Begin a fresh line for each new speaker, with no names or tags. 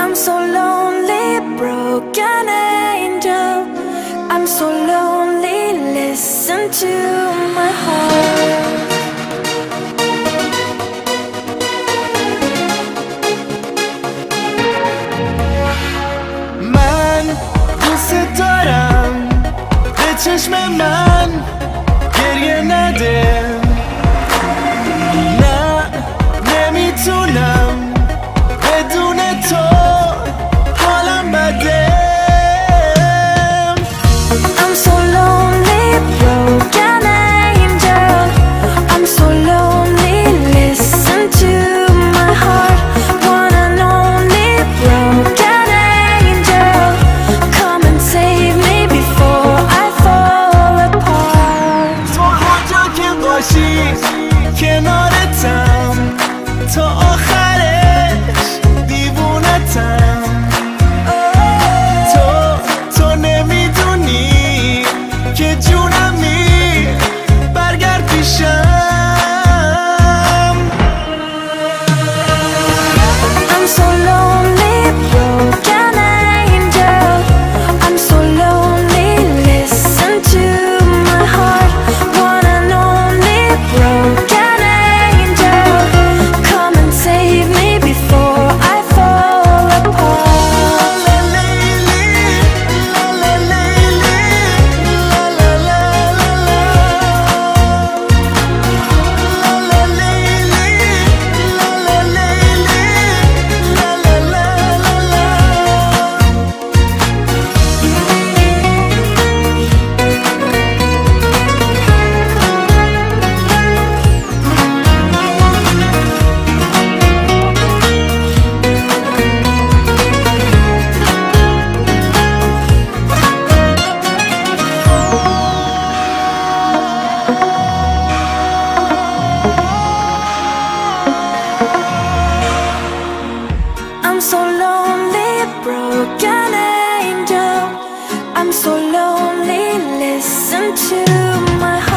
I'm so lonely, broken angel I'm so lonely, listen to my heart Man,
من دوست دارم به چشم
man? Broken angel. I'm so lonely, listen to my heart